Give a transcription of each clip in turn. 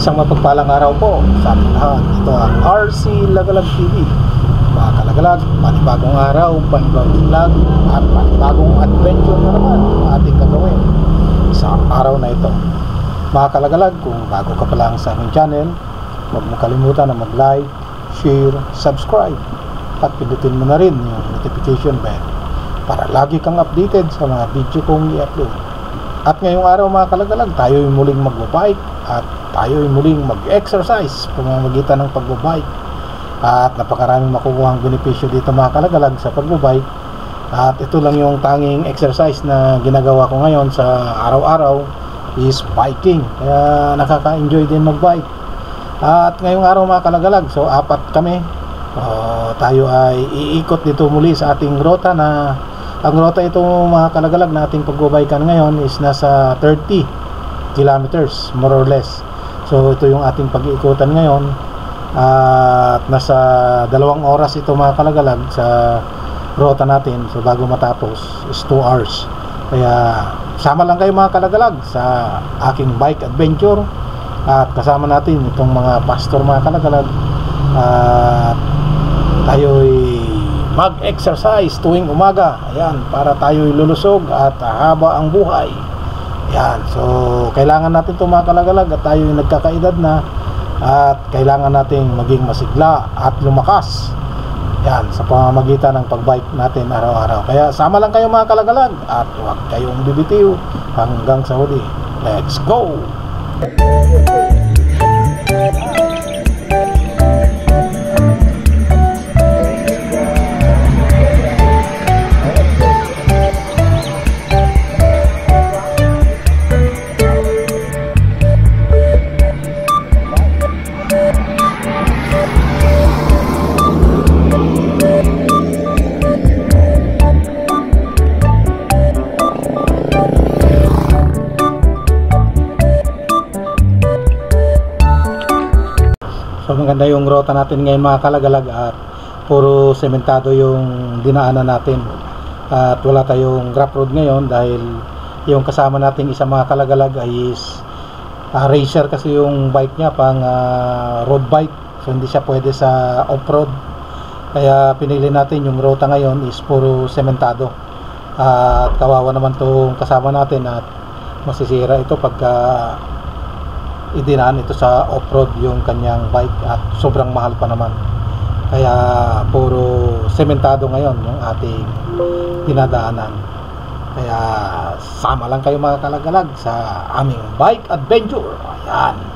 Isang mapagpalang araw po sa ating lahat. Ito ang RC Lagalag TV. Mga kalagalag, panibagong araw, panibagong vlog, at panibagong adventure na naman ating gagawin sa araw na ito. Mga kalagalag, kung bago ka pa lang sa aming channel, huwag mo kalimutan na mag-like, share, subscribe, at pindutin mo na rin yung notification bell para lagi kang updated sa mga video kong i-upload. At ngayong araw mga kalagalag, tayo ay muling magbabike at tayo ay muling mag-exercise pamamagitan ng pagbabike. At napakaraming makukuhang benepisyo dito mga kalagalag sa pagbabike. At ito lang yung tanging exercise na ginagawa ko ngayon sa araw-araw is biking. Kaya nakaka-enjoy din mag-bike. At ngayong araw mga kalagalag, so apat kami. Uh, tayo ay iikot dito muli sa ating rota na ang rota ito mga kalagalag na ating pagbabaykan ngayon is nasa 30 kilometers more or less. So ito yung ating pag-iikutan ngayon at nasa dalawang oras ito mga kalagalag sa rota natin. So bago matapos is 2 hours. Kaya sama lang kayo mga kalagalag sa aking bike adventure at kasama natin itong mga pastor mga kalagalag at tayo'y mag-exercise tuwing umaga. Ayan, para tayo'y lulusog at haba ang buhay. Ayan, so kailangan natin ito mga at tayo'y nagkakaedad na at kailangan nating maging masigla at lumakas. Yan, sa pamamagitan ng pagbike natin araw-araw. Kaya sama lang kayo mga kalagalag at huwag kayong bibitiw hanggang sa huli. Let's go! So maganda yung rota natin ngayon mga kalagalag at puro sementado yung dinaanan natin. At wala tayong grab road ngayon dahil yung kasama nating isa mga kalagalag ay is ah, racer kasi yung bike niya pang ah, road bike. So hindi siya pwede sa off-road. Kaya pinili natin yung rota ngayon is puro sementado. At kawawa naman tong kasama natin at masisira ito pagka idinaan ito sa off-road yung kanyang bike at sobrang mahal pa naman. Kaya puro sementado ngayon yung ating dinadaanan kaya sama lang kayo mga kalagalag sa aming bike adventure. Ayan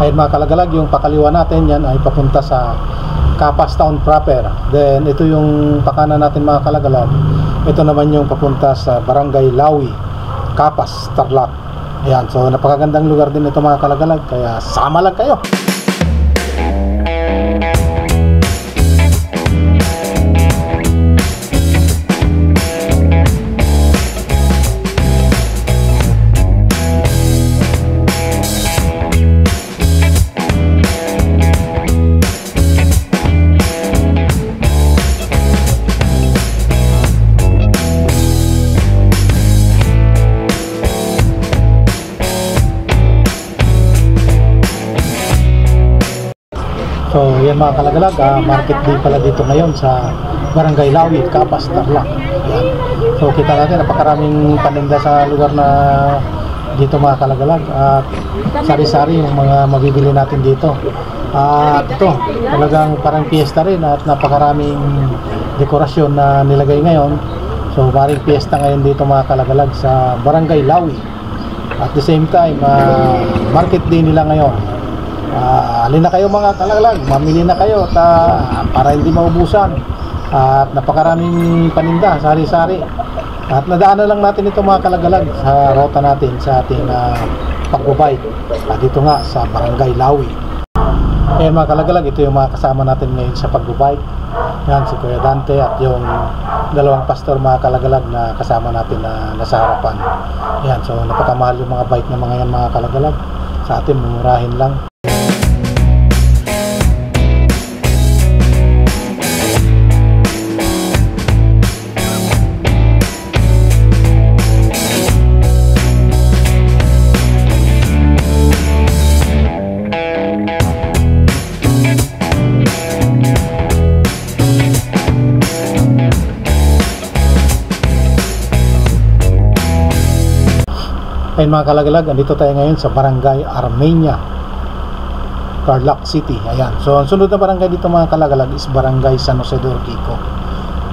Ayun mga kalagalag, yung pakaliwa natin yan ay papunta sa Capas Town proper. Then ito yung pakanan natin mga kalagalag. Ito naman yung papunta sa Barangay Lawi, Capas, Tarlac. Ayan, so napakagandang lugar din ito mga kalagalag. Kaya sama lang kayo. So, yan mga kalagalag, ah, market day pala dito ngayon sa Barangay Lawi, Capas, Tarlac. So, kita natin napakaraming paninda sa lugar na dito mga kalagalag at sari-sari yung mga mabibili natin dito. At ito, talagang parang fiesta rin at napakaraming dekorasyon na nilagay ngayon. So, maring fiesta ngayon dito mga kalagalag sa Barangay Lawi. At the same time, ah, market day nila ngayon. Ah, alin na kayo mga kalaglag, mamili na kayo ta, para hindi maubusan. At napakaraming paninda, sari-sari. At nadaanan lang natin ito mga kalagalag sa rota natin sa ating uh, pagbabike. At dito nga sa Barangay Lawi. Eh mga kalagalag, ito yung mga kasama natin ngayon sa pagbabike. Yan si Kuya Dante at yung dalawang pastor mga kalagalag na kasama natin na nasa harapan. Yan, so napakamahal yung mga bike na mga yan mga kalagalag. Sa atin, mumurahin lang. Ayun mga kalagalag, andito tayo ngayon sa Barangay Armenia, Tarlac City. Ayan. So, ang sunod na barangay dito mga kalagalag is Barangay San Jose de Orquico.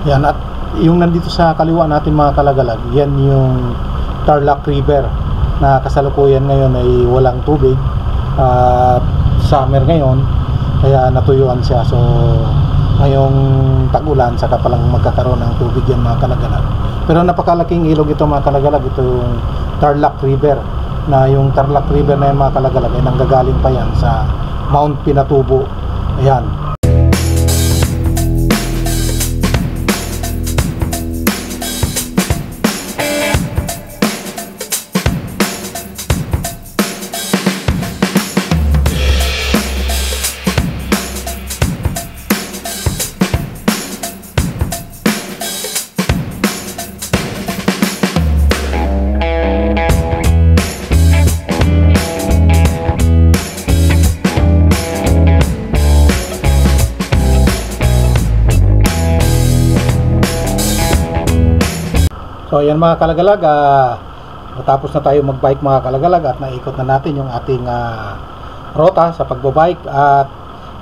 Ayan. At yung nandito sa kaliwa natin mga kalagalag, yan yung Tarlac River na kasalukuyan ngayon ay walang tubig. At summer ngayon, kaya natuyuan siya. So, ngayong tag-ulan, saka palang magkakaroon ng tubig yan mga kalagalag. Pero napakalaking ilog ito mga kalagalag. Ito Tarlac River. Na yung Tarlac River na yung mga kalagalag ay nanggagaling pa yan sa Mount Pinatubo. Ayan So ayan mga kalagalag, ah, matapos na tayo magbike mga kalagalag at naikot na natin yung ating ah, rota sa pagbabike at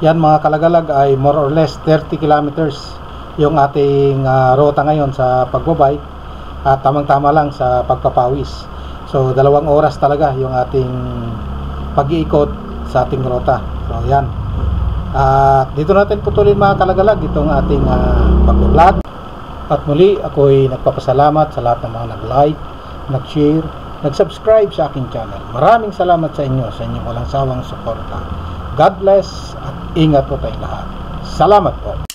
yan mga kalagalag ay more or less 30 kilometers yung ating ah, rota ngayon sa pagbabike at tamang-tama lang sa pagpapawis. So dalawang oras talaga yung ating pag-iikot sa ating rota. So yan. At dito natin putulin mga kalagalag itong ating uh, pag-vlog. At muli, ako'y nagpapasalamat sa lahat ng mga nag-like, nag-share, nag-subscribe sa aking channel. Maraming salamat sa inyo sa inyong walang sawang suporta. God bless at ingat po tayong lahat. Salamat po.